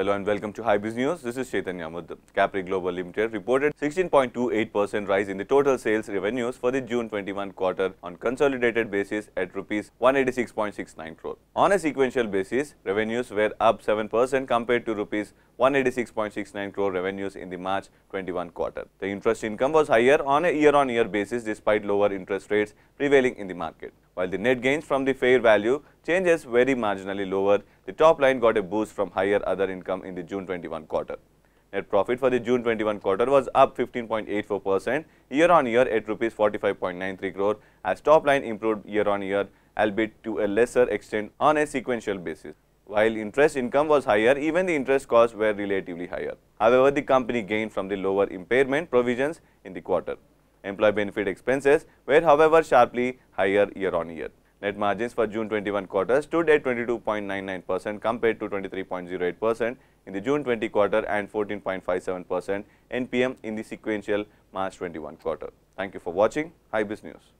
Hello and welcome to Hybiz News. This is Chaitanya Muddu. Capri Global Limited reported 16.28% rise in the total sales revenues for the June 21 quarter on consolidated basis at rupees 186.69 crore. On a sequential basis, revenues were up 7% compared to rupees 186.69 crore revenues in the March 21 quarter. The interest income was higher on a year-on-year basis despite lower interest rates prevailing in the market. While the net gains from the fair value changes very marginally lower, the top line got a boost from higher other income in the June 21 quarter. Net profit for the June 21 quarter was up 15.84 percent year on year at rupees 45.93 crore as top line improved year on year albeit to a lesser extent on a sequential basis. While interest income was higher, even the interest costs were relatively higher. However, the company gained from the lower impairment provisions in the quarter. Employee benefit expenses were however sharply higher year on year. Net margins for June 21 quarter stood at 22.99 percent compared to 23.08 percent in the June 20 quarter and 14.57 percent NPM in the sequential March 21 quarter. Thank you for watching Hybiz News.